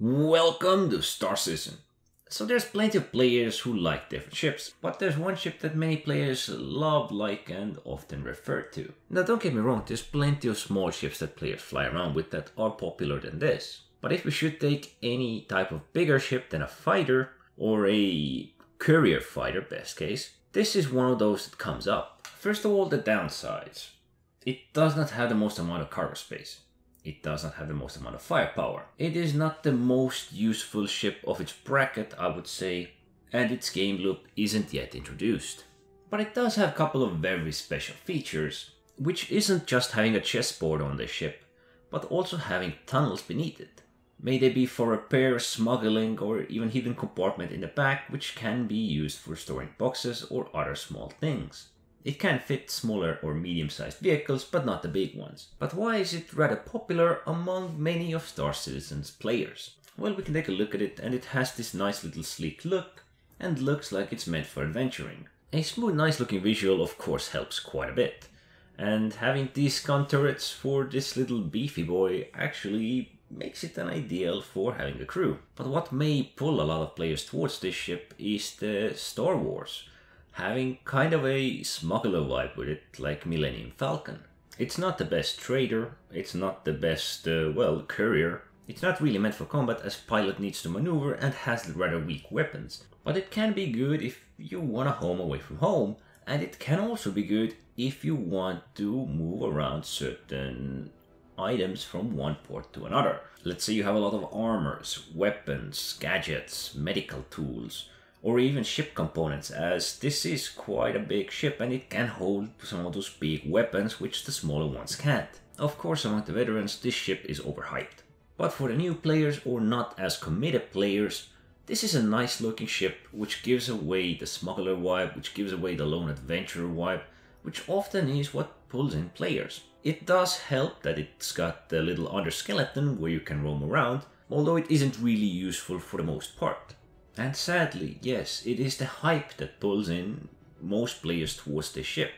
Welcome to Star Citizen. So there's plenty of players who like different ships, but there's one ship that many players love, like, and often refer to. Now don't get me wrong, there's plenty of small ships that players fly around with that are popular than this. But if we should take any type of bigger ship than a fighter, or a courier fighter best case, this is one of those that comes up. First of all, the downsides. It does not have the most amount of cargo space. It does not have the most amount of firepower. It is not the most useful ship of its bracket, I would say, and its game loop isn't yet introduced. But it does have a couple of very special features, which isn't just having a chessboard on the ship, but also having tunnels beneath it. May they be for repair, smuggling, or even hidden compartment in the back, which can be used for storing boxes or other small things. It can fit smaller or medium-sized vehicles, but not the big ones. But why is it rather popular among many of Star Citizen's players? Well, we can take a look at it, and it has this nice little sleek look, and looks like it's meant for adventuring. A smooth, nice looking visual of course helps quite a bit. And having these gun turrets for this little beefy boy actually makes it an ideal for having a crew. But what may pull a lot of players towards this ship is the Star Wars having kind of a smuggler vibe with it, like Millennium Falcon. It's not the best trader, it's not the best, uh, well, courier. It's not really meant for combat as pilot needs to maneuver and has rather weak weapons. But it can be good if you want a home away from home, and it can also be good if you want to move around certain items from one port to another. Let's say you have a lot of armors, weapons, gadgets, medical tools, or even ship components as this is quite a big ship and it can hold some of those big weapons which the smaller ones can't. Of course among the veterans this ship is overhyped. But for the new players or not as committed players, this is a nice looking ship which gives away the smuggler vibe, which gives away the lone adventurer vibe, which often is what pulls in players. It does help that it's got the little under skeleton where you can roam around, although it isn't really useful for the most part. And sadly, yes, it is the hype that pulls in most players towards this ship.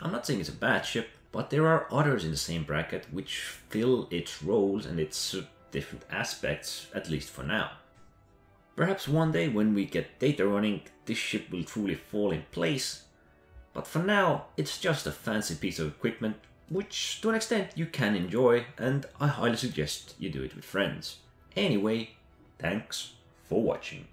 I'm not saying it's a bad ship, but there are others in the same bracket which fill its roles and its different aspects, at least for now. Perhaps one day when we get data running, this ship will truly fall in place, but for now, it's just a fancy piece of equipment which to an extent you can enjoy and I highly suggest you do it with friends. Anyway, thanks for watching.